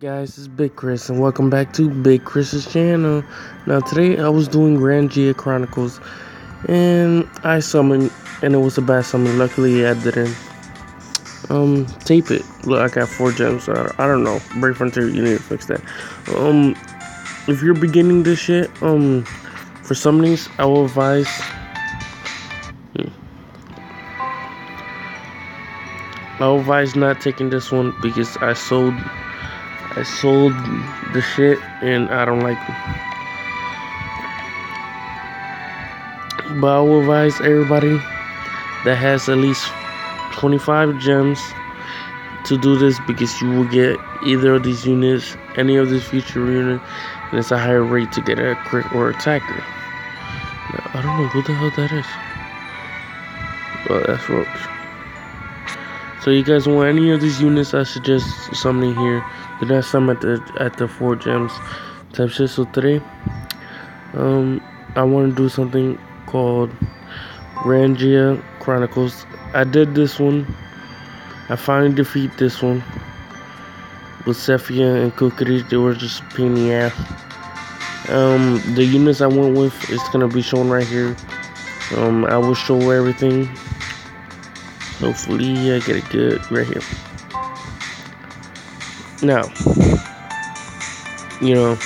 Guys, it's Big Chris and welcome back to Big Chris's channel. Now today I was doing Grand Gaia Chronicles and I summoned and it was a bad summon. Luckily I didn't um tape it. Look, I got four gems. So I, I don't know. Brave Frontier, you need to fix that. Um, if you're beginning this shit, um, for summonings, I will advise. Hmm. I will advise not taking this one because I sold I sold the shit and I don't like it. But I will advise everybody that has at least 25 gems to do this because you will get either of these units, any of these future units, and it's a higher rate to get a crit or attacker. Now, I don't know who the hell that is. Well, that's Roach. So you guys want any of these units, I suggest summoning here. Do not summon at the at the four gems type shit. So today, um, I want to do something called Grand Gaia Chronicles. I did this one. I finally defeat this one with Sephia and Kukri. They were just pain in the ass. Um, the units I went with is gonna be shown right here. Um, I will show everything Hopefully I get it good right here. Now, you know,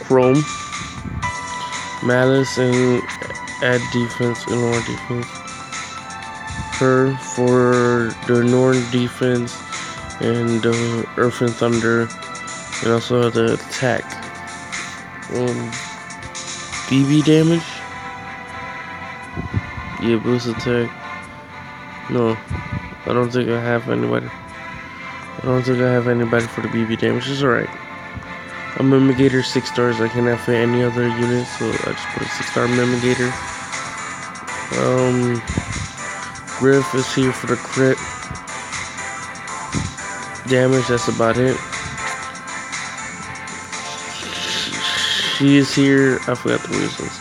Chrome, Malice, and add defense and Norn defense. Her for the Norn defense and the Earth and Thunder, and also the attack. Um, BB damage. Yeah, boost attack. No, I don't think I have anybody. I don't think I have any anybody for the BB damage. It's alright. I'm Mimigator 6 stars. I cannot fit any other unit, so I just put a 6 star Mimigator. Um, Griff is here for the crit damage. That's about it. She is here. I forgot the reasons.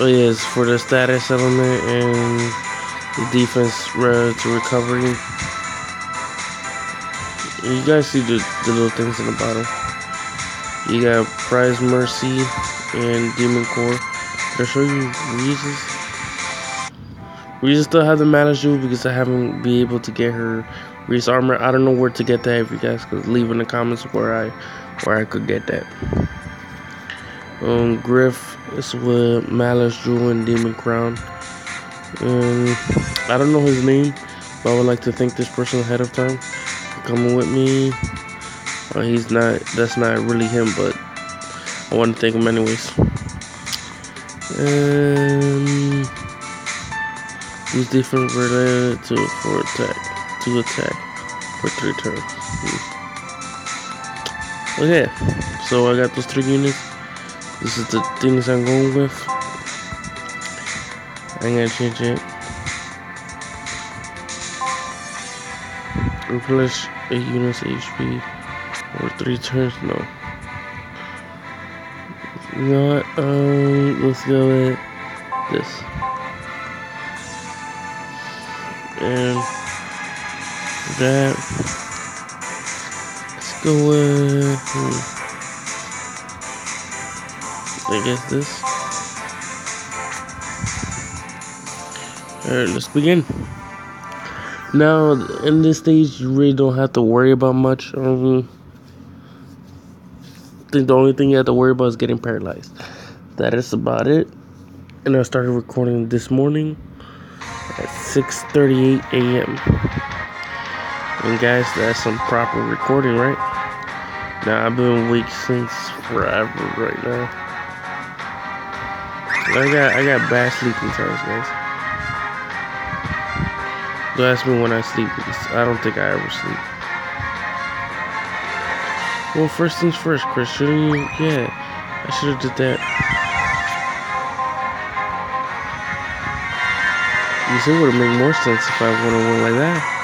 Oh, yes, for the status element and the defense to recovery. You guys see the, the little things in the bottom. You got Prize Mercy and Demon Core. I show you reasons? We still have the mana jewel because I haven't been able to get her Reese armor. I don't know where to get that if you guys could leave in the comments where I where I could get that. Um Griff is with Malice Jewel and Demon Crown. And I don't know his name, but I would like to thank this person ahead of time coming with me. Uh, he's not, that's not really him, but I want to thank him anyways. And he's different related to for attack, to attack for three turns. Okay, so I got those three units. This is the things I'm going with. I'm gonna change it. Replenish 8 units HP or 3 turns, no. What, um, let's go with this. And that, let's go with, hmm, I guess this. Alright, let's begin. Now, in this stage, you really don't have to worry about much. Um, I think the only thing you have to worry about is getting paralyzed. That is about it. And I started recording this morning at 6.38 a.m. And guys, that's some proper recording, right? Now, I've been awake since forever right now. I got I got bad sleeping times, guys. Don't ask me when I sleep because I don't think I ever sleep. Well, first things first, Chris. Shouldn't you? Yeah, I should have did that. You see, it would have made more sense if I went like that.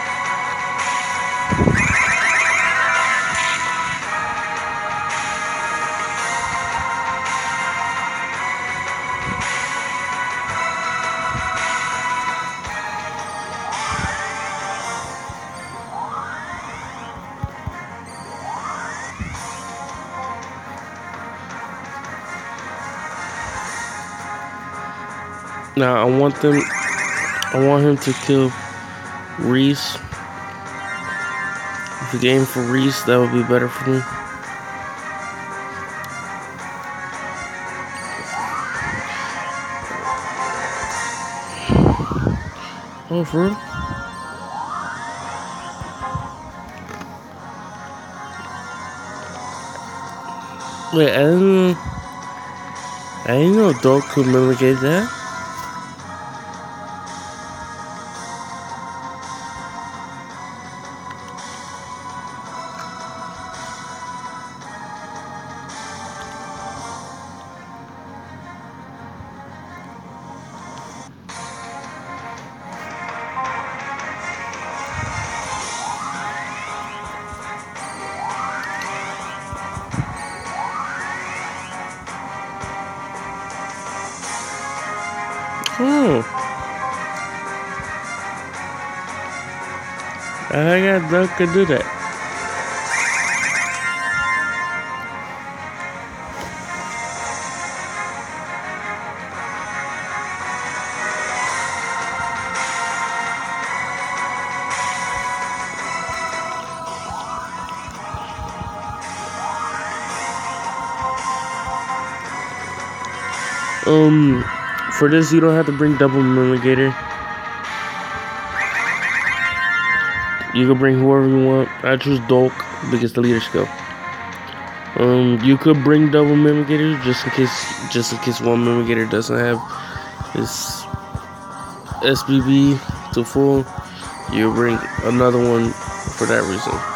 Now I want them. I want him to kill Reese. If he aim for Reese, that would be better for me. Oh, for real? Wait, I didn't know. I didn't know dog could mimicate that. Could do that. Um, for this, you don't have to bring double mimigator. You can bring whoever you want. I choose Dolk because the leader skill. Um, you could bring double mimigator just in case, just in case one mimigator doesn't have his SBB to full. You bring another one for that reason.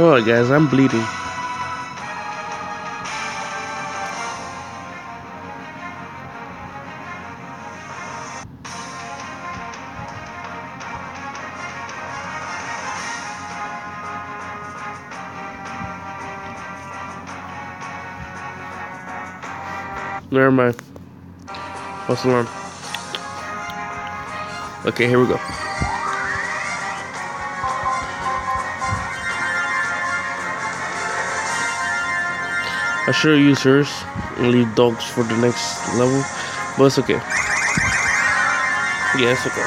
Oh, guys, I'm bleeding. Never mind. What's the alarm. Okay, here we go. I should use hers and leave dogs for the next level, but it's okay. Yeah, it's okay.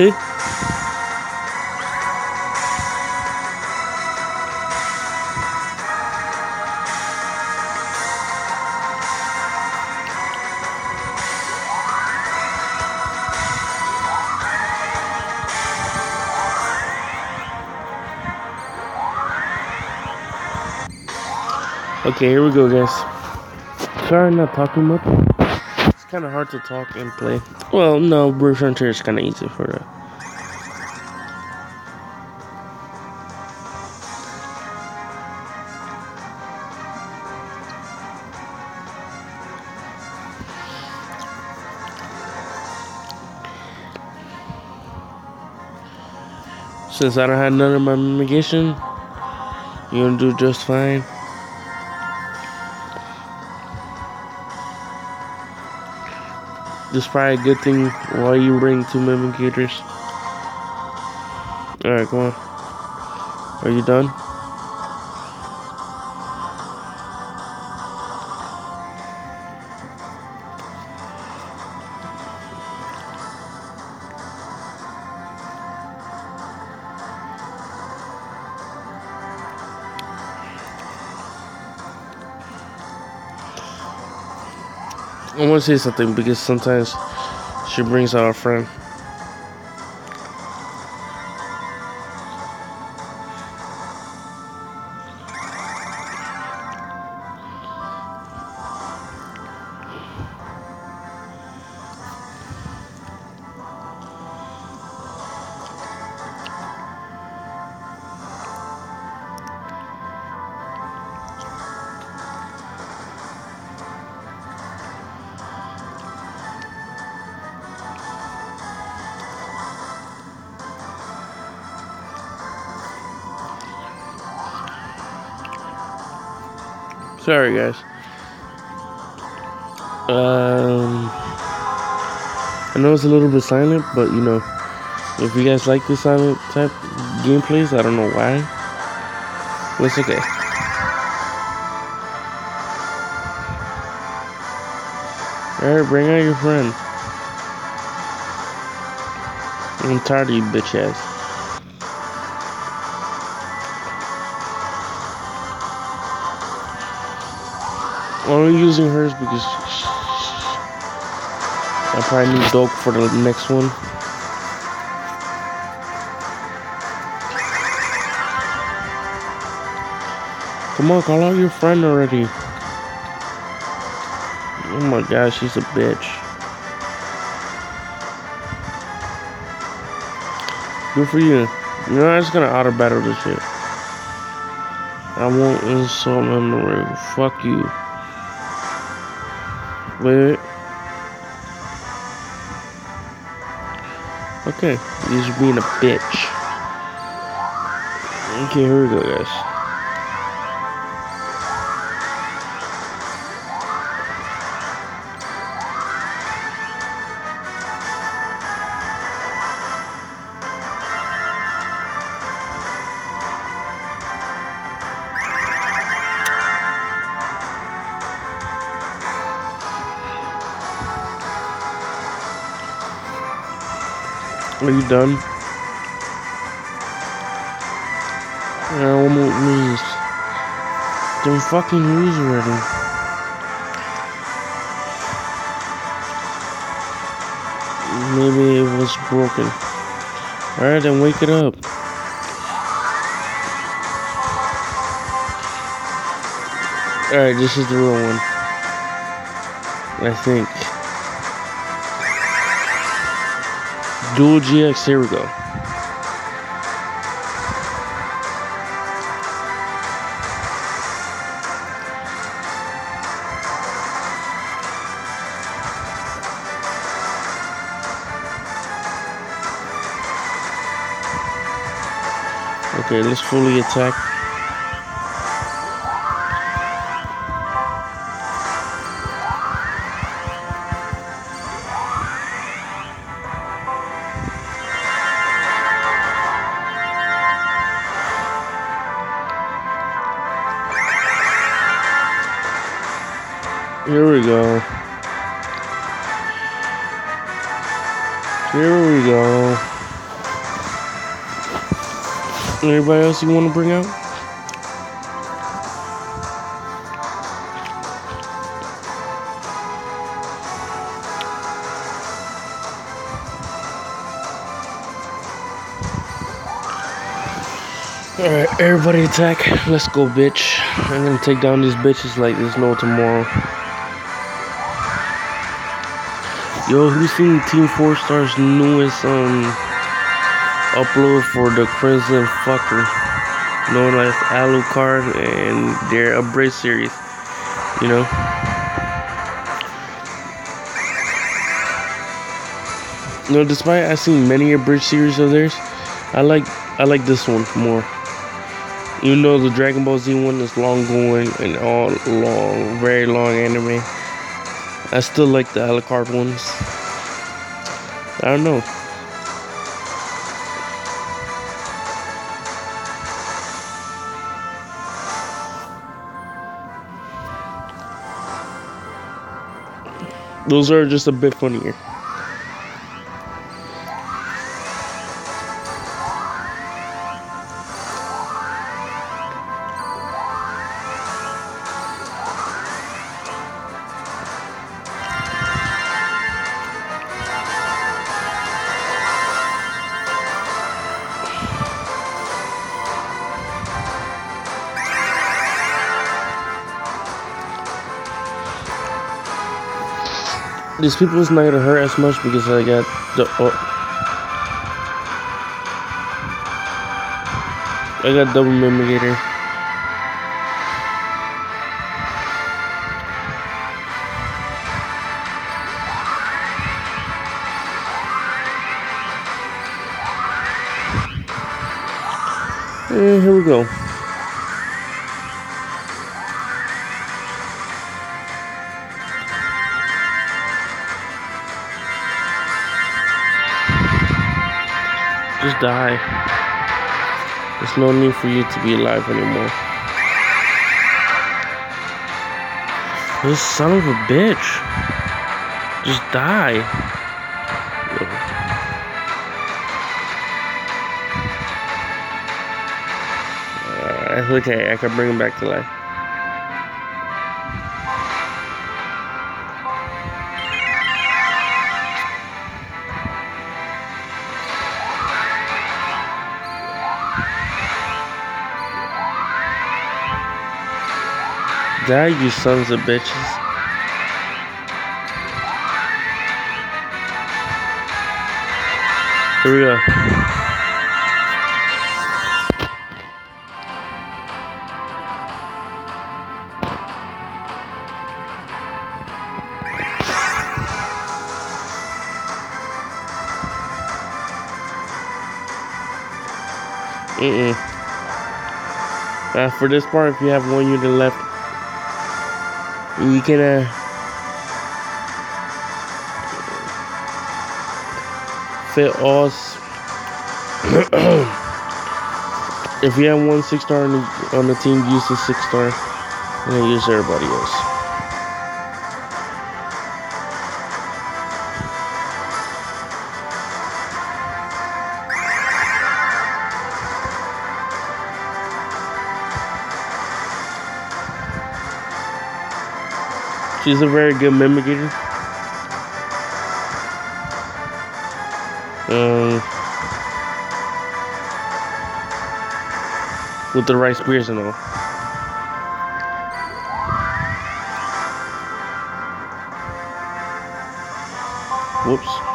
Hey. Okay, here we go, guys. Sorry, I'm not talking much. It's kind of hard to talk and play. Well, no, Bruce Hunter is kind of easy for that. Since I don't have none of my mitigation, you're gonna do just fine. This is probably a good thing why you bring two mimicators. Alright, come on. Are you done? I want to say something because sometimes she brings out a friend. Sorry, guys. Um, I know it's a little bit silent, but you know, if you guys like the silent type gameplays, I don't know why. But it's okay. Alright, bring out your friend. I'm tired of you bitch ass. Only using hers because I probably need dog for the next one. Come on, call out your friend already. Oh my gosh, she's a bitch. Good for you. You know, I'm just gonna auto battle this shit. I won't insult memory. Fuck you. Wait. Okay, he's being a bitch. Okay, here we go, guys. Are you done? One more lose. Don't fucking lose already. Maybe it was broken. Alright, then wake it up. Alright, this is the real one. I think. Duel GX, here we go. Okay, let's fully attack. Anybody else you want to bring out? Alright, everybody attack. Let's go, bitch. I'm gonna take down these bitches like there's no tomorrow. Yo, who's seen Team 4 Star's newest um upload for the Crimson Fucker, known as Alucard and their upgrade series? You know? You know, despite I've seen many abridged series of theirs, I like I like this one more. Even though the Dragon Ball Z one is long going and all long, very long anime. I still like the Alucard ones. I don't know. Those are just a bit funnier. These people's not gonna hurt as much because I got the. Oh, I got double mimigator. And eh, here we go. Die. There's no need for you to be alive anymore. This son of a bitch. Just die. Uh, okay, I can bring him back to life. Die, you sons of bitches. Here we go. Mm-mm. Uh, for this part, if you have one unit left, you can uh, fit all. if you have one six star on the, on the team, use the six star, and then use everybody else. She's a very good mimicator. Um, with the right spears and all. Whoops.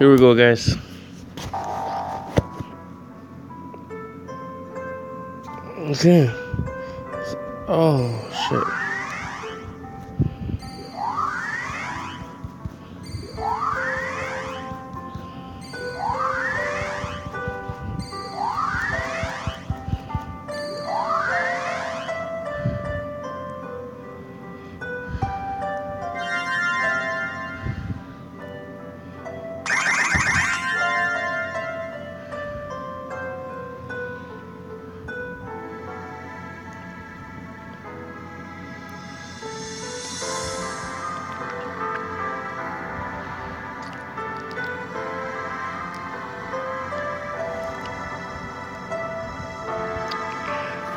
Here we go, guys. Okay. Oh, shit.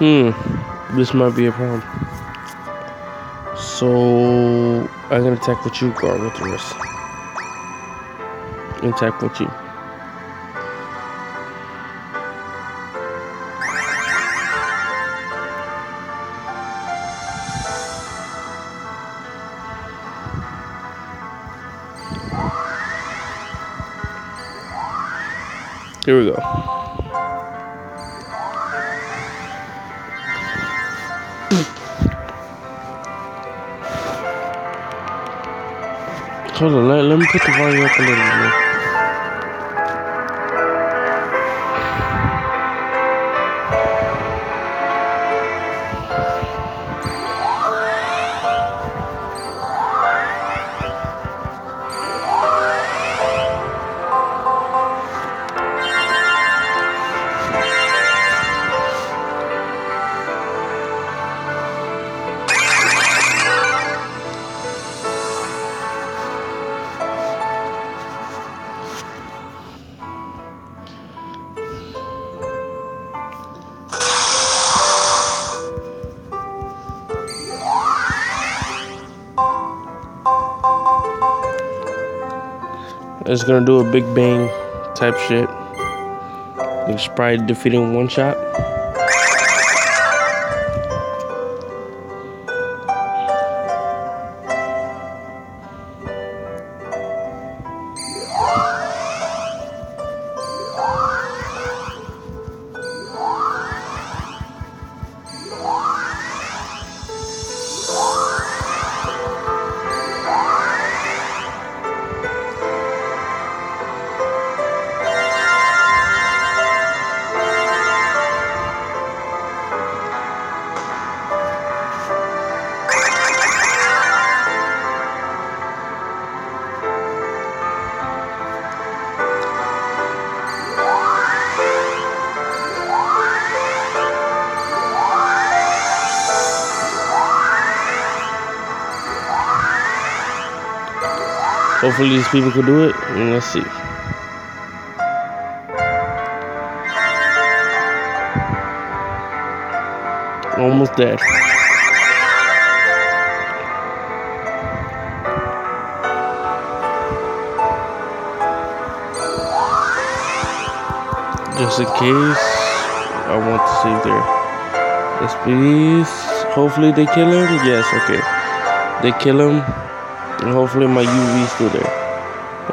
Hmm, this might be a problem. So, I'm gonna attack with you, guard with the rest. Attack with you. Here we go. Hold on, let, let me put the volume up a little bit. It's gonna do a big bang type shit. It's probably defeating one shot. Hopefully these people can do it. Let's see. Almost dead. Just in case, I want to save there. Yes, please. Hopefully they kill him. Yes, okay. They kill him. And hopefully my UV is still there.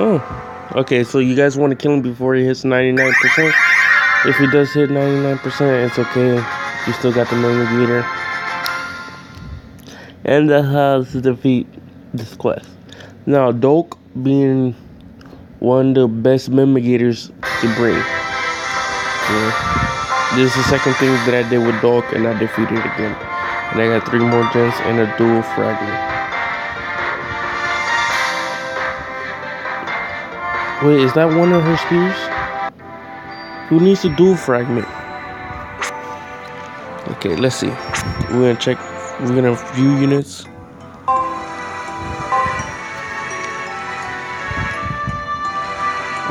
Oh. Okay, so you guys want to kill him before he hits 99%? If he does hit 99%, it's okay. You still got the Mimigator. And that has to defeat this quest. Now, Dolk being one of the best Mimigators to bring. Yeah. This is the second thing that I did with Dolk and I defeated it again. And I got three more gens and a duel fragment. Wait, is that one of her spears? Who needs a duel fragment? Okay, let's see. We're gonna check. We're gonna view units.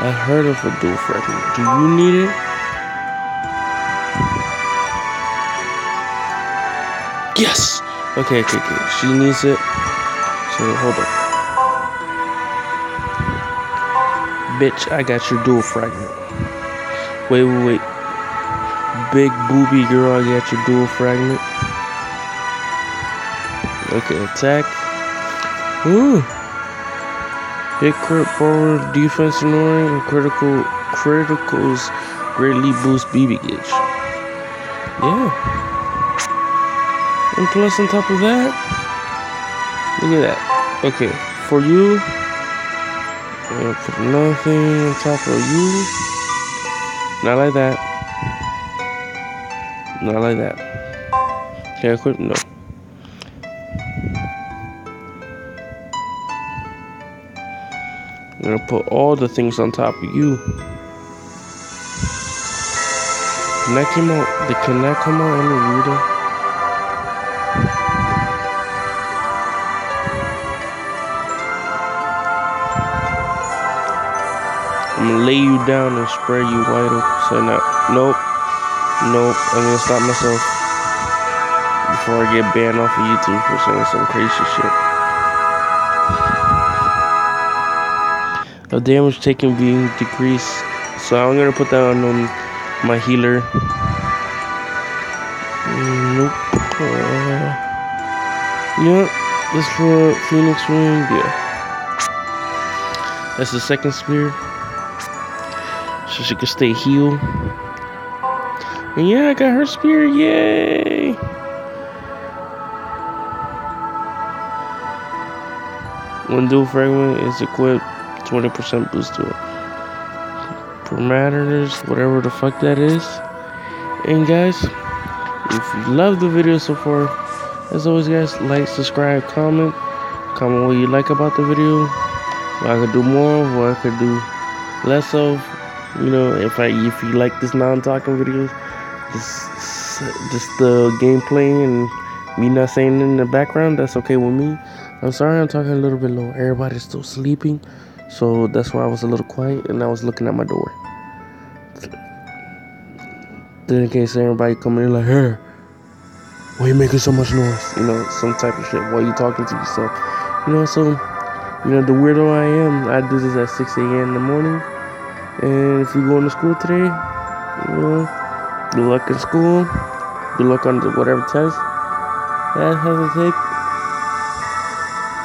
I heard of a duel fragment. Do you need it? Yes! Okay, okay, okay. She needs it. So, hold on. Bitch, I got your duel fragment. Wait, wait, wait. Big booby girl, I got your duel fragment. Okay, attack. Ooh. Hit crit forward, defense annoying, and critical criticals greatly boost BB gauge. Yeah. And plus on top of that, look at that. Okay, for you, Gonna put nothing on top of you. Not like that. Not like that. Can I quit? No. I'm gonna put all the things on top of you. Can that come out? Can that come out weirder? I'm lay you down and spray you wide open. So now, nope, nope. I'm gonna stop myself before I get banned off of YouTube for saying some crazy shit. The damage taken being decreased. So I'm gonna put that on um, my healer. Nope. Uh, yeah, this for Phoenix Ring. Yeah. That's the second spear so she could stay healed. And yeah, I got her spear, yay! When duel fragment is equipped, 20% boost to. Parameters, whatever the fuck that is. And guys, if you love the video so far, as always guys, like, subscribe, comment. Comment what you like about the video. What I could do more, of, what I could do less of. You know, if I if you like this non-talking videos, just just the gameplay and me not saying in the background, that's okay with me. I'm sorry I'm talking a little bit low. Everybody's still sleeping, so that's why I was a little quiet and I was looking at my door. Then in case everybody coming in like, hey, why you making so much noise? You know, some type of shit. Why you talking to yourself? You know, so you know the weirdo I am. I do this at 6 a.m. in the morning. Eh, and if you're going to school today, you know, good luck in school. Good luck on whatever test that has to take.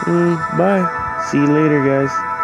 And bye. See you later, guys.